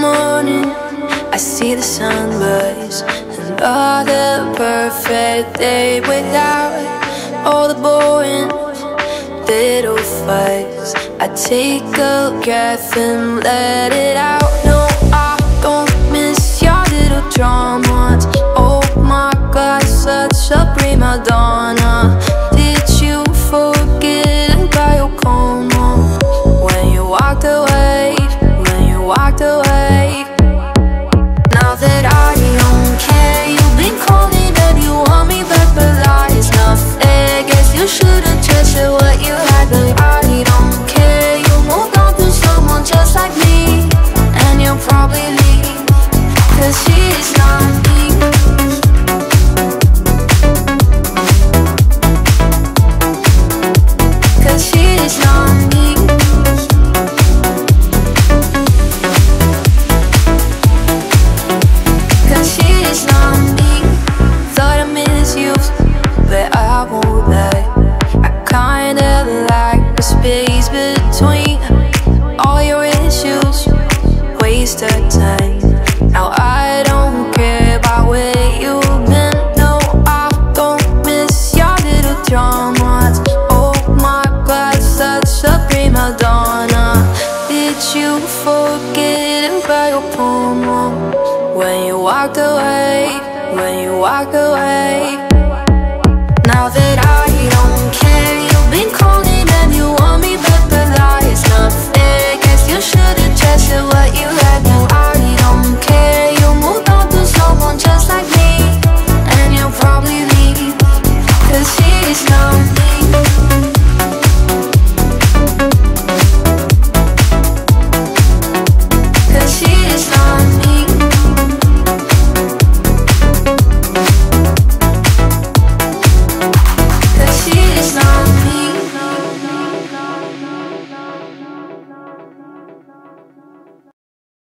morning, I see the sunrise Another perfect day without all the boring little fights. I take a breath and let it out. No, I kinda like the space between All your issues, waste of time. Now I don't care about where you've been. No, I don't miss your little dramas. Oh my God, such a prima donna. Did you forget about your promo? When you walked away, when you walked away that I